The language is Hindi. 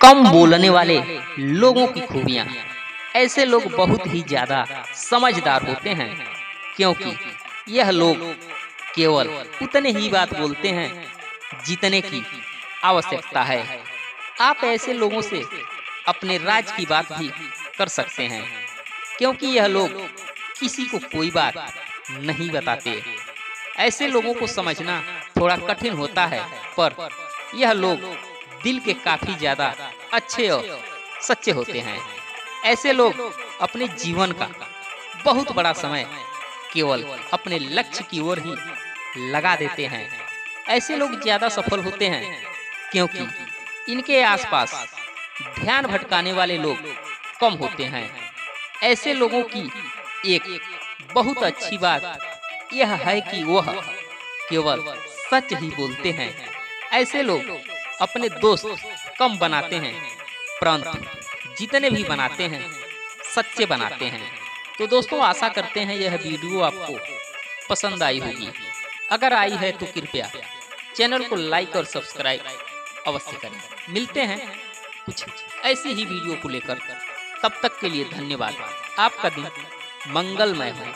कम बोलने वाले लोगों की खूबियाँ। ऐसे लोग बहुत ही ज़्यादा समझदार होते हैं, क्योंकि यह लोग केवल उतने ही बात बोलते हैं जितने की आवश्यकता है। आप ऐसे लोगों से अपने राज की बात भी कर सकते हैं, क्योंकि यह लोग किसी को कोई बात नहीं बताते। ऐसे लोगों को समझना थोड़ा कठिन होता है, पर यह लोग दिल के काफ़ी ज़्यादा अच्छे और सच्चे होते हैं। ऐसे लोग अपने जीवन का बहुत बड़ा समय केवल अपने लक्ष्य की ओर ही लगा देते हैं। ऐसे लोग ज़्यादा सफल होते हैं क्योंकि इनके आसपास ध्यान भटकाने वाले लोग कम होते हैं। ऐसे लोगों की एक बहुत अच्छी बात यह है कि वह केवल सच ही बोलते हैं। ऐसे लोग अपने दोस्त कम बनाते हैं, परंतु जितने भी बनाते हैं, सच्चे बनाते हैं। तो दोस्तों, आशा करते हैं यह वीडियो आपको पसंद आई होगी। अगर आई है तो कृपया चैनल को लाइक और सब्सक्राइब अवश्य करें। मिलते हैं कुछ ऐसी ही वीडियो को लेकर। तब तक के लिए धन्यवाद। आपका दिन मंगलमय हो।